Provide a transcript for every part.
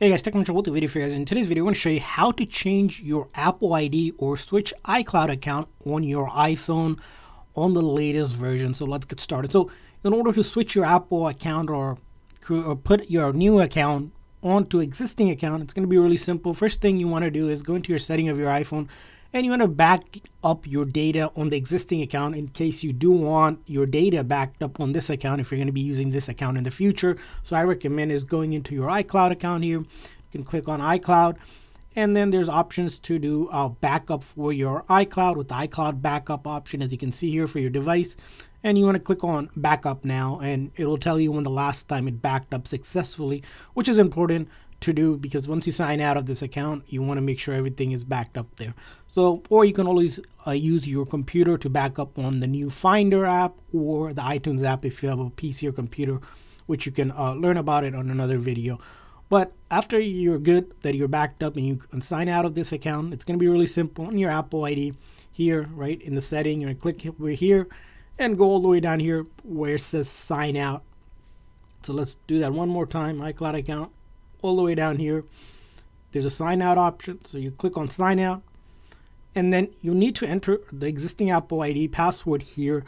Hey guys, Technomentary with the video for you guys. In today's video, I'm going to show you how to change your Apple ID or switch iCloud account on your iPhone on the latest version. So let's get started. So in order to switch your Apple account or, or put your new account onto existing account, it's going to be really simple. First thing you want to do is go into your setting of your iPhone and you want to back up your data on the existing account in case you do want your data backed up on this account if you're going to be using this account in the future. So I recommend is going into your iCloud account here. You can click on iCloud and then there's options to do a backup for your iCloud with the iCloud backup option as you can see here for your device and you want to click on backup now and it will tell you when the last time it backed up successfully which is important to do because once you sign out of this account you want to make sure everything is backed up there. So or you can always uh, use your computer to back up on the new finder app or the itunes app if you have a pc or computer which you can uh, learn about it on another video. But after you're good that you're backed up and you can sign out of this account it's going to be really simple on your apple id here right in the setting. You're going to click over here and go all the way down here where it says sign out. So let's do that one more time icloud account all the way down here. There's a sign out option. So you click on sign out and then you need to enter the existing Apple ID password here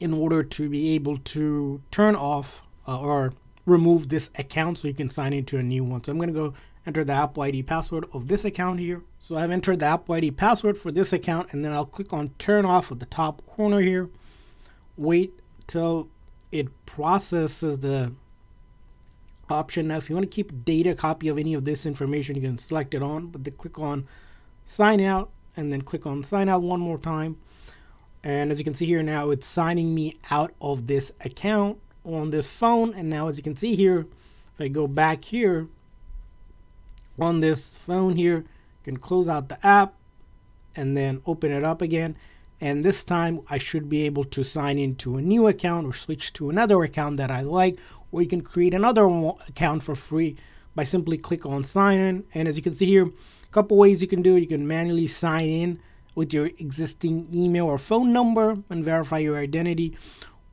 in order to be able to turn off uh, or remove this account so you can sign into a new one. So I'm going to go enter the Apple ID password of this account here. So I've entered the Apple ID password for this account and then I'll click on turn off at the top corner here. Wait till it processes the option. Now, if you want to keep data copy of any of this information, you can select it on, but then click on sign out and then click on sign out one more time. And as you can see here now, it's signing me out of this account on this phone. And now as you can see here, if I go back here on this phone here, you can close out the app and then open it up again. And this time I should be able to sign into a new account or switch to another account that I like or you can create another account for free by simply click on sign in. And as you can see here a couple ways you can do it. You can manually sign in with your existing email or phone number and verify your identity.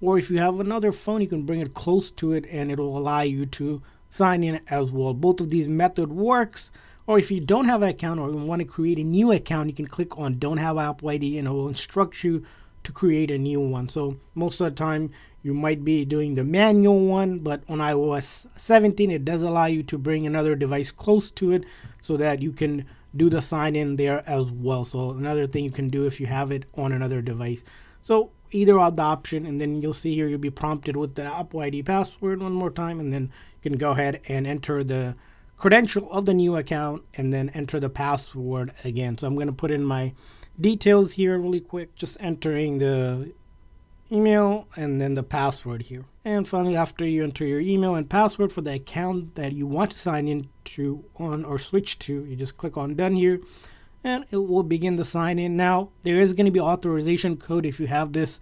Or if you have another phone you can bring it close to it and it will allow you to sign in as well. Both of these method works. Or if you don't have an account or you want to create a new account you can click on don't have apple id and it will instruct you to create a new one. So most of the time you might be doing the manual one but on iOS 17 it does allow you to bring another device close to it so that you can do the sign in there as well. So another thing you can do if you have it on another device. So either the option and then you'll see here you'll be prompted with the Apple ID password one more time and then you can go ahead and enter the credential of the new account and then enter the password again. So I'm going to put in my details here really quick just entering the email and then the password here. And finally, after you enter your email and password for the account that you want to sign into on or switch to, you just click on done here and it will begin the sign in. Now, there is going to be authorization code if you have this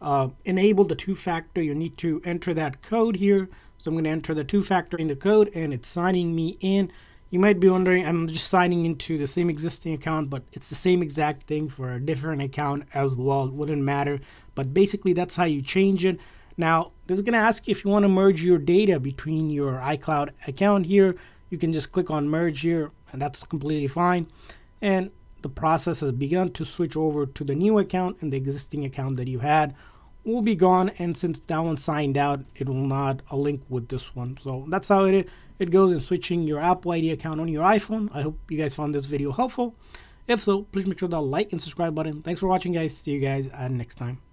uh, enabled the two-factor, you need to enter that code here. So I'm going to enter the two-factor in the code and it's signing me in. You might be wondering, I'm just signing into the same existing account, but it's the same exact thing for a different account as well. It wouldn't matter, but basically that's how you change it. Now, this is going to ask you if you want to merge your data between your iCloud account here. You can just click on merge here, and that's completely fine. And the process has begun to switch over to the new account and the existing account that you had will be gone and since that one signed out it will not link with this one so that's how it it goes in switching your apple id account on your iphone. I hope you guys found this video helpful. If so please make sure to like and subscribe button. Thanks for watching guys. See you guys uh, next time